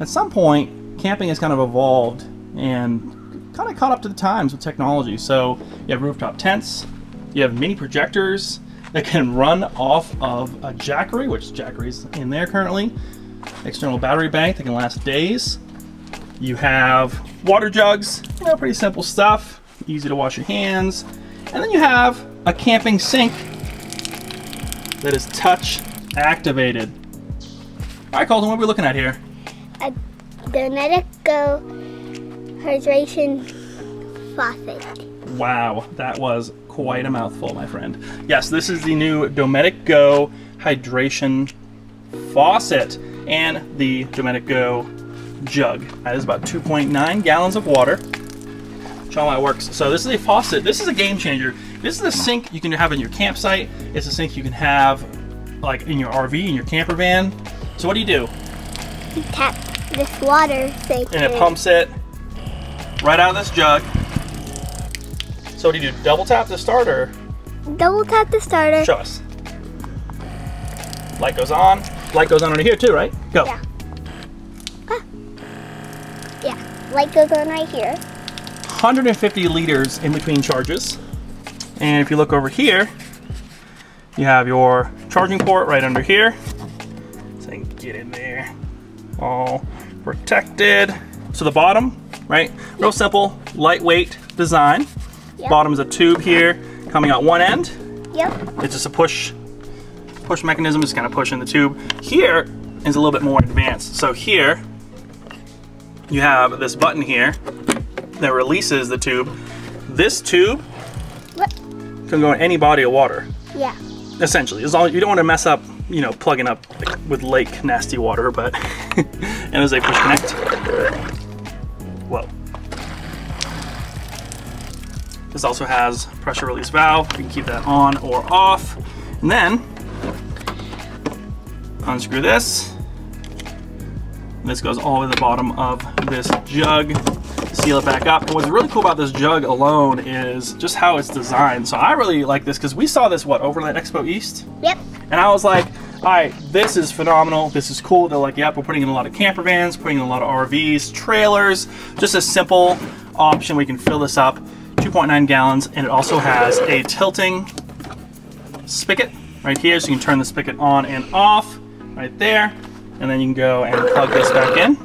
at some point, camping has kind of evolved and kind of caught up to the times with technology. So you have rooftop tents, you have mini projectors that can run off of a Jackery, which Jackery's in there currently, external battery bank that can last days. You have water jugs, you know, pretty simple stuff, easy to wash your hands. And then you have a camping sink that is touch activated. All right, Colton, what are we looking at here? A Dometic Go hydration faucet. Wow, that was quite a mouthful, my friend. Yes, this is the new Dometic Go hydration faucet and the Dometic Go jug. That is about 2.9 gallons of water. Show how it works. So this is a faucet. This is a game changer. This is a sink you can have in your campsite. It's a sink you can have like in your RV, in your camper van. So what do you do? You tap this water sink And it pumps it right out of this jug. So what do you do? Double tap the starter. Double tap the starter. Show us. Light goes on. Light goes on under here too, right? Go. Yeah. Ah. Yeah. Light goes on right here. 150 liters in between charges. And if you look over here, you have your charging port right under here. So you can get in there. All protected. So the bottom, right? Real simple, lightweight design. Yep. Bottom is a tube here coming out one end. Yep. It's just a push push mechanism, just kind of pushing the tube. Here is a little bit more advanced. So here you have this button here that releases the tube. This tube What? can go in any body of water, Yeah. Essentially. As long as you don't want to mess up, you know, plugging up with lake nasty water, but and as a push connect. Whoa. This also has pressure release valve. You can keep that on or off. And then unscrew this. This goes all the way to the bottom of this jug. Seal it back up. And what's really cool about this jug alone is just how it's designed. So I really like this because we saw this, what, Overland Expo East? Yep. And I was like, all right, this is phenomenal. This is cool. They're like, yep, we're putting in a lot of camper vans, putting in a lot of RVs, trailers. Just a simple option. We can fill this up, 2.9 gallons, and it also has a tilting spigot right here. So you can turn the spigot on and off right there. And then you can go and plug this back in.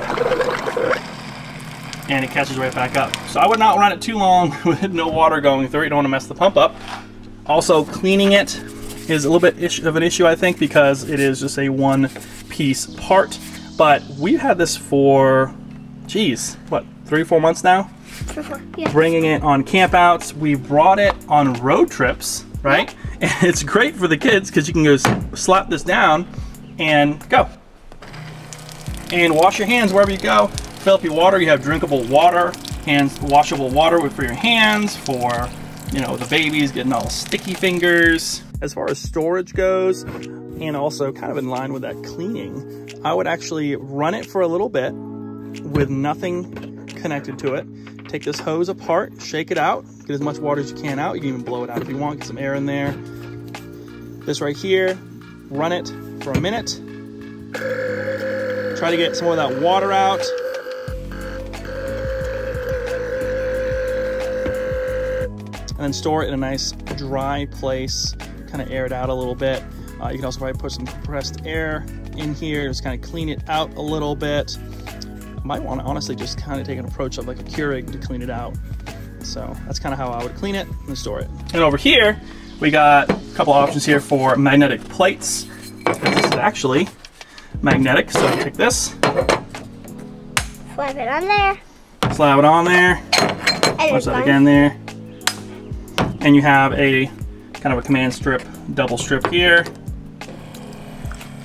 Go. And it catches right back up. So I would not run it too long with no water going through it. You don't want to mess the pump up. Also, cleaning it is a little bit of an issue, I think, because it is just a one piece part. But we've had this for, geez, what, three, four months now? yeah. Bringing it on campouts. We brought it on road trips, right? And it's great for the kids because you can just slap this down and go. And wash your hands wherever you go. Fill up your water. You have drinkable water, hands washable water for your hands, for you know the babies getting all sticky fingers. As far as storage goes, and also kind of in line with that cleaning, I would actually run it for a little bit with nothing connected to it. Take this hose apart, shake it out, get as much water as you can out. You can even blow it out if you want, get some air in there. This right here, run it for a minute. Try to get some of that water out. And then store it in a nice dry place, kind of air it out a little bit. Uh, you can also probably put some compressed air in here, just kind of clean it out a little bit. Might want to honestly just kind of take an approach of like a Keurig to clean it out. So that's kind of how I would clean it and store it. And over here, we got a couple options here for magnetic plates. This is actually magnetic, so take this, Slap it on there. slap it on there, And Watch that on. again there. And you have a kind of a command strip, double strip here.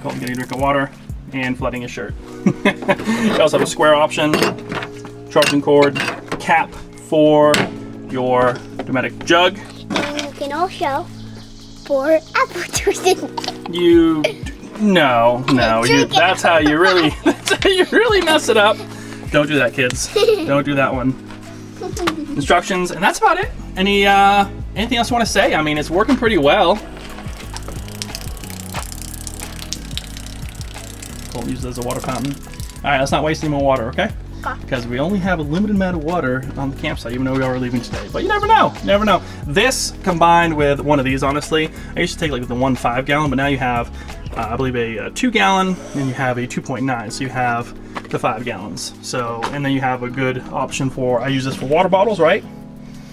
Go and get a drink of water and flooding your shirt. you also have a square option, charging cord, cap for your Dometic jug. And you can also pour apple juice in. You, no, no, you, that's how you really, that's how you really mess it up. Don't do that, kids. Don't do that one. Instructions, and that's about it. Any, uh, anything else you want to say? I mean, it's working pretty well. Colt uses it as a water fountain. All right, let's not waste any more water, okay? Because we only have a limited amount of water on the campsite, even though we are leaving today. But you never know. You never know. This combined with one of these, honestly, I used to take like the one five gallon, but now you have, uh, I believe, a, a two gallon, and you have a 2.9. So you have the five gallons. So, and then you have a good option for. I use this for water bottles, right?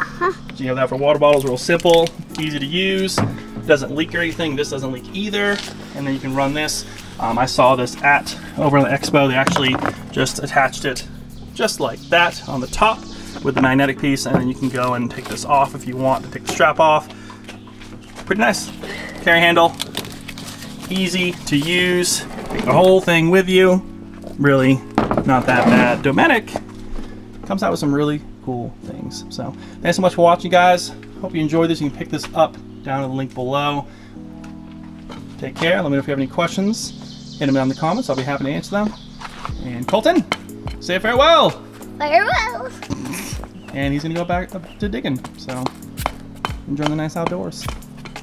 Uh-huh. So you have that for water bottles, real simple, easy to use, doesn't leak or anything. This doesn't leak either. And then you can run this. Um, I saw this at over in the expo. They actually just attached it just like that on the top with the magnetic piece, and then you can go and take this off if you want to take the strap off. Pretty nice. Carry handle, easy to use. Take the whole thing with you. Really not that bad. Dometic comes out with some really cool things. So thanks so much for watching, guys. Hope you enjoyed this. You can pick this up down in the link below. Take care. Let me know if you have any questions. Hit them down in the comments. I'll be happy to answer them. And Colton, say farewell. Farewell. And he's gonna go back up to digging. So enjoy the nice outdoors.